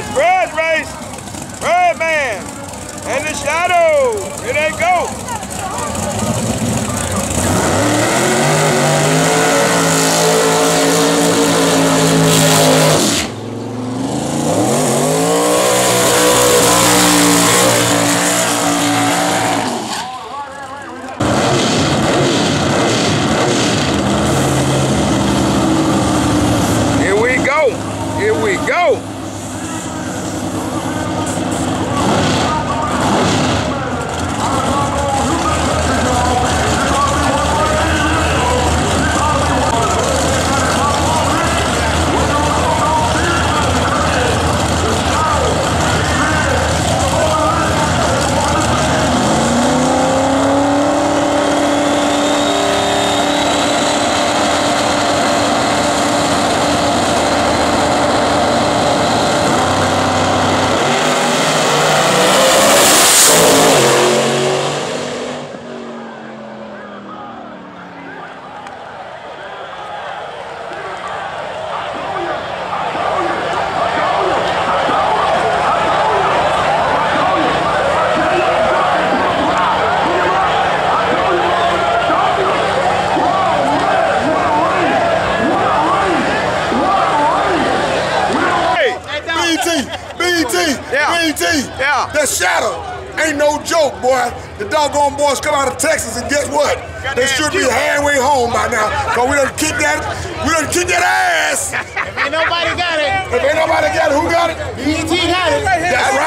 race, red race, red man, and the shadow. Here they go. Here we go. Yeah. BT. Yeah. The shadow ain't no joke, boy. The doggone boys come out of Texas and guess what? They should be halfway home by now. Cause we done kick that, we done kick that ass. If ain't nobody got it. If ain't nobody got it, who got it? BT got it. That's right.